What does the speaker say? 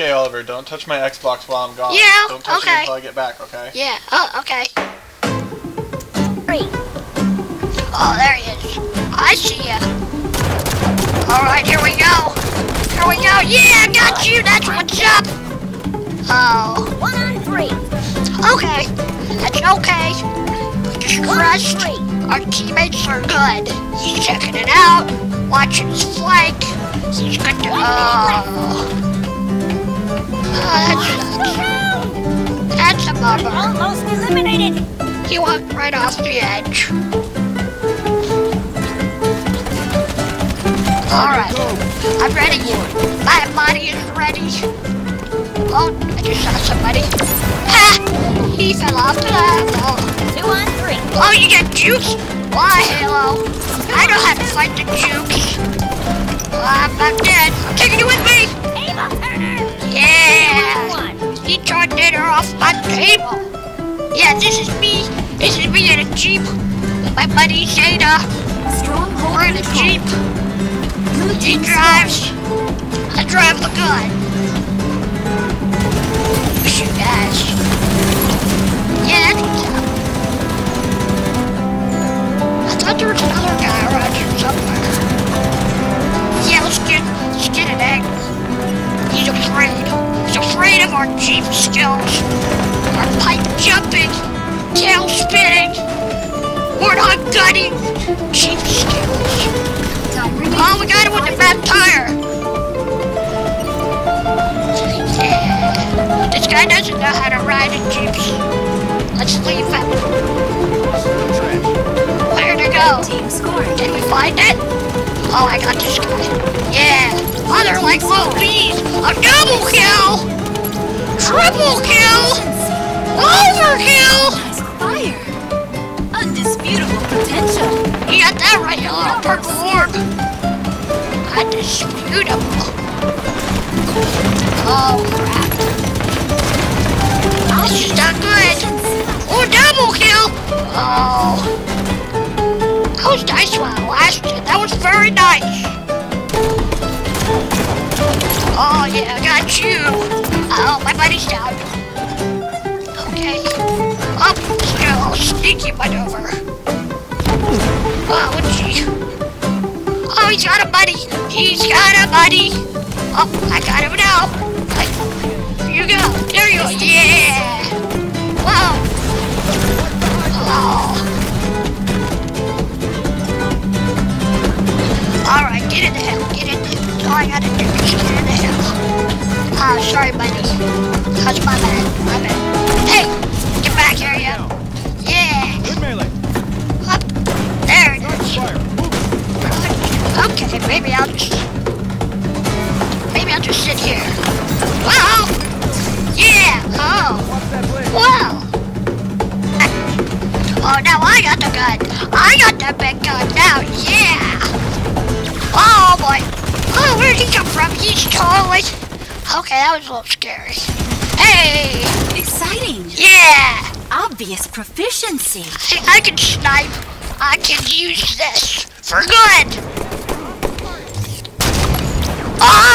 Okay, Oliver, don't touch my Xbox while I'm gone. Yeah, Don't touch okay. it until I get back, okay? Yeah. Oh, okay. Three. Oh, there he is. I see ya. All right, here we go. Here we go. Yeah, I got you. That's what's up. Oh. One on three. Okay. That's okay. We just trust our teammates are good. He's checking it out, watching his flank. He's good to. Oh. Sucks. That's a. Almost eliminated. He walked right off the edge. Alright, I'm ready. My body is ready. Oh, I just saw somebody. Ha! He fell off the level. Two on three. Oh, you get jukes? Why, Halo? I know how to fight the jukes. Well, I'm not dead. I'm taking you with me. Off my table. Yeah, this is me. This is me in a Jeep. With my buddy Zeta. Stronghold. We're in a Jeep. He drives. I drive the gun. Shoot guys. Skills. Our pipe jumping, tail spinning, warthog gutting, Jeep skills. Oh, we got it with the fat tire. This guy doesn't know how to ride a Jeep. Let's leave him. Where'd it go? Team scoring. Did we find it? Oh, I got this guy. Yeah. Oh, they're like little bees. A double kill! Triple kill! Overkill! Fire. Undisputable potential. You got that right, you little purple orb. Undisputable. Oh, crap. This is not good. Oh, double kill! Oh. That was nice while it lasted. That was very nice. Oh, yeah, I got you. Oh, my buddy's down. Okay. Oh, still sneaky maneuver. Oh, what's he? Oh, he's got a buddy. He's got a buddy. Oh, I got him now. Here you go. There you go. Yeah. Wow. Oh. All right, get in the hill. Get in the hill. All oh, I gotta do is get in the hill. Oh, sorry, buddy. That's my bad. My bad. Hey, get back here, you. Yeah. Good melee. Up. There it is. Okay, maybe I'll just... Maybe I'll just sit here. Wow! Yeah! Oh! Wow! Oh, now I got the gun. I got the big gun now. Yeah! Oh, boy. Oh, where did he come from? He's totally... Okay, that was a little scary. Hey! Exciting! Yeah! Obvious proficiency. I, I can snipe. I can use this for good. Ah!